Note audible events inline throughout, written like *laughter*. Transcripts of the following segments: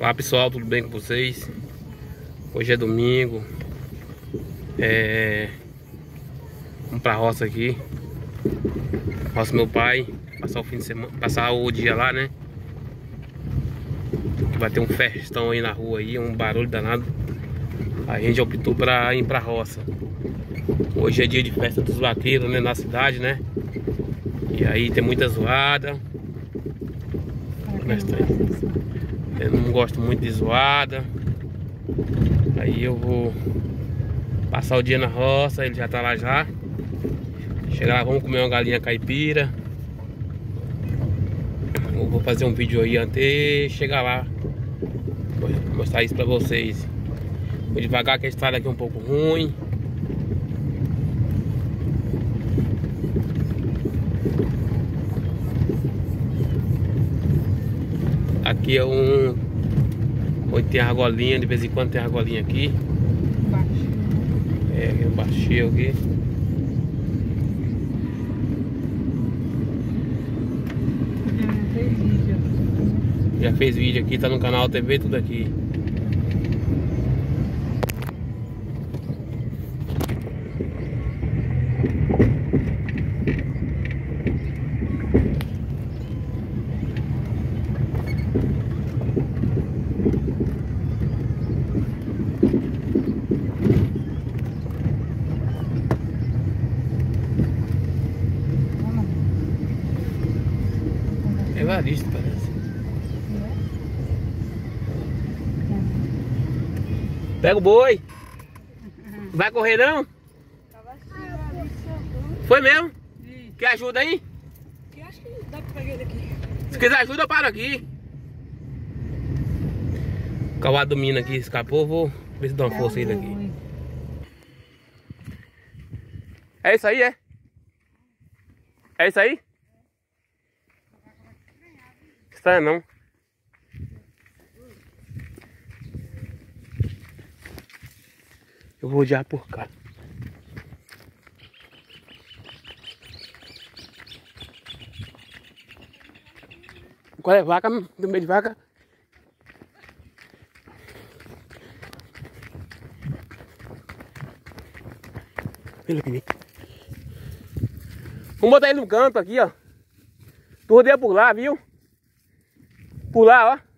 Olá pessoal, tudo bem com vocês? Hoje é domingo é... Vamos pra roça aqui Roça meu pai Passar o fim de semana, passar o dia lá, né? Vai ter um festão aí na rua aí, um barulho danado A gente optou pra ir pra roça Hoje é dia de festa dos vaqueiros, né? Na cidade, né? E aí tem muita zoada eu não gosto muito de zoada. Aí eu vou passar o dia na roça, ele já tá lá já. Chegar lá, vamos comer uma galinha caipira. Eu vou fazer um vídeo aí antes chegar lá. Vou mostrar isso pra vocês. Vou devagar que a estrada aqui é um pouco ruim. Aqui é um... Onde tem argolinha, de vez em quando tem argolinha aqui. É, um baixio aqui. Já fez vídeo. Já fez vídeo aqui, tá no canal TV, tudo aqui. Parece. Pega o boi. Vai correr não? Foi mesmo? Quer ajuda aí? Eu acho que dá pra pegar ele aqui. Se quiser ajuda, eu paro aqui. O cavalo do aqui escapou, vou ver se dá uma força ele aqui. É isso aí, é? É isso aí? Estranho não. Eu vou odiar por cá. Qual é vaca? Do meio de vaca? Vamos botar ele no canto aqui, ó. Tu rodeia por lá, viu? Lá, ó.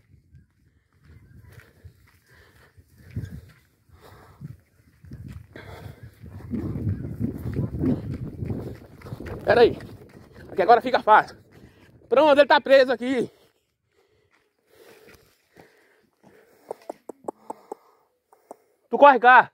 Pera aí. Aqui agora fica fácil. Pronto, ele tá preso aqui. Tu corre cá.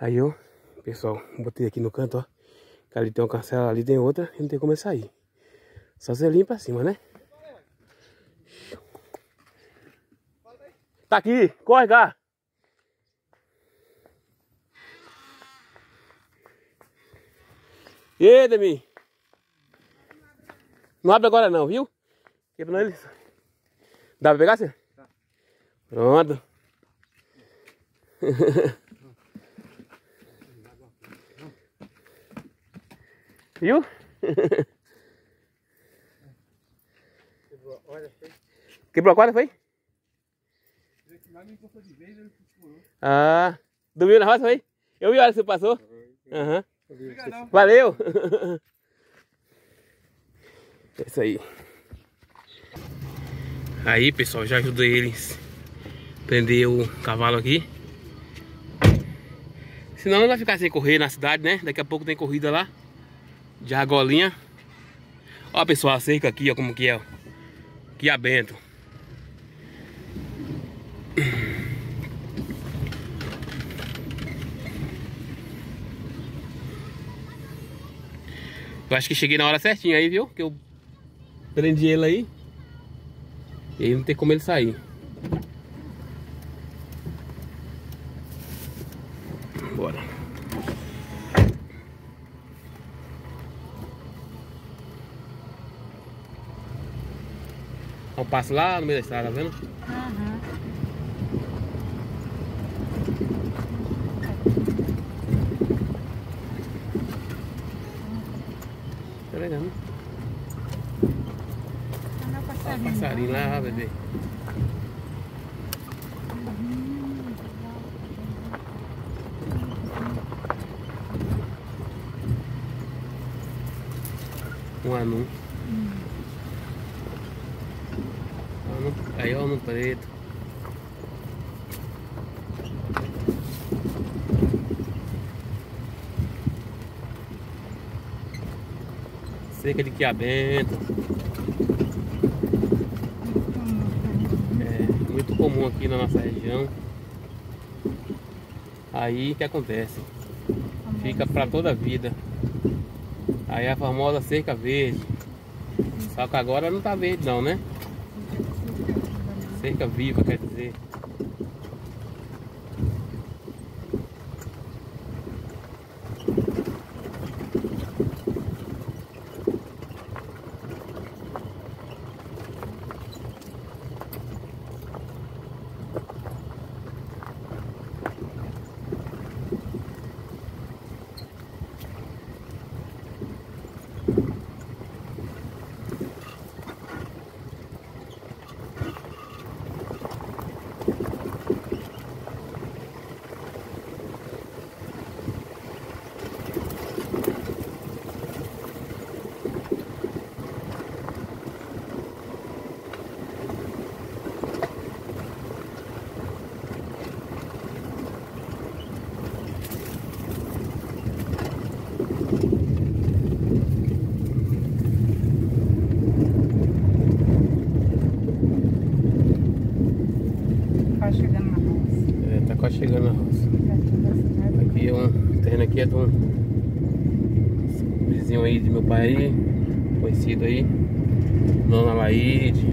Aí eu, pessoal, botei aqui no canto, ó. Que ali tem uma cancela, ali tem outra, e não tem como sair. Só você limpa cima, né? Tá aqui, corre cá. E Demi? Não abre agora não, viu? Quebrando eles. Dá pra pegar, você? Tá. Pronto. *laughs* Viu? Quebrou a corda, foi? Ah, dormiu na roça, foi? Eu vi a hora que você passou. Aham. Uhum. Valeu! É isso aí. Aí, pessoal, já ajudei eles a prender o cavalo aqui. Senão não vai ficar sem correr na cidade, né? Daqui a pouco tem corrida lá de argolinha. Ó pessoal, a cerca aqui, ó como que é, ó. Que abento. Eu acho que cheguei na hora certinha aí, viu? Que eu prendi ele aí. E aí não tem como ele sair. Bora. Olha o passo lá no meio da estrada, tá vendo? Aham. Tá legal, tá né? Olha o passarinho, Olha o passarinho lá, lá bebê. Uhum. Um anúncio. Aí ó, no preto. Cerca de quiabento. É muito comum aqui na nossa região. Aí que acontece? Fica para toda a vida. Aí a famosa cerca verde. Só que agora não tá verde não, né? Cerca viva quer dizer. Quase chegando na roça. É, tá quase chegando na roça. Pertinho da cidade. Aqui é um terreno aqui é de um vizinho aí de meu pai aí, conhecido aí, Dona Laide.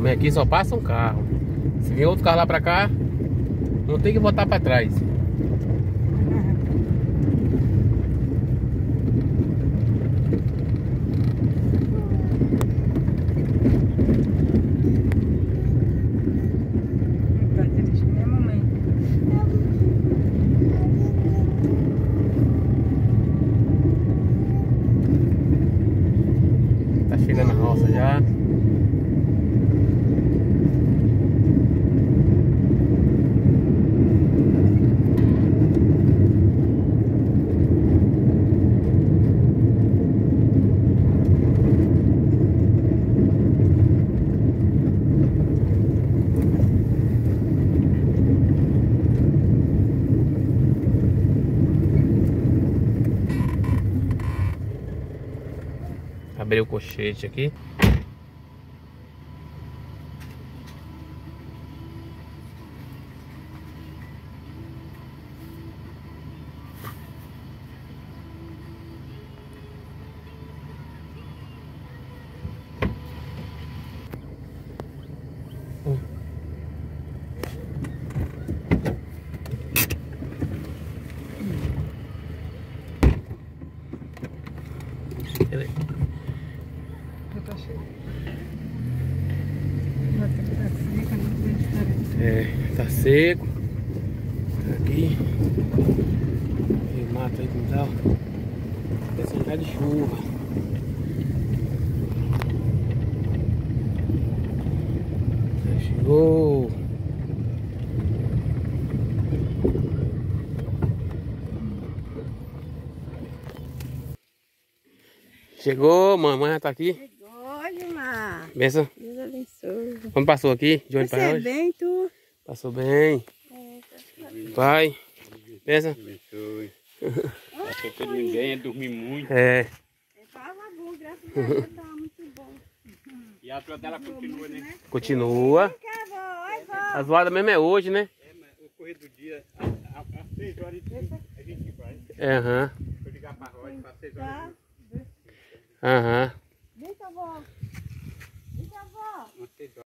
Também aqui só passa um carro. Se vier outro carro lá pra cá, não tem que botar pra trás. Tá dirigindo minha mamãe. Tá chegando a roça já. Abrir o colchete aqui. Peraí. Já tá cheio. Vai ter que dar seca, não tem diferença. É, tá seco. Aqui. Tem mato aí como tal. Pensando já de chuva. Já chegou. Chegou, mamãe já tá aqui. Chegou, Gilmar. Benção. Deus abençoe. Como passou aqui? De onde para Você hoje? bem, tu? Passou bem. Pai. Pensa. Abençoe. Passou por ninguém, dormir muito. É. Tava bom, graças a Deus, tava muito bom. E a tua dela continua, né? Continua. Cá, vó, oi, vó. A zoada mesmo é hoje, né? É, mas o correr do dia, às 6 horas a gente vai. É, aham. Vou ligar pra Rosa, para 6 horas. Aham. Vem, vou. Vem, vou.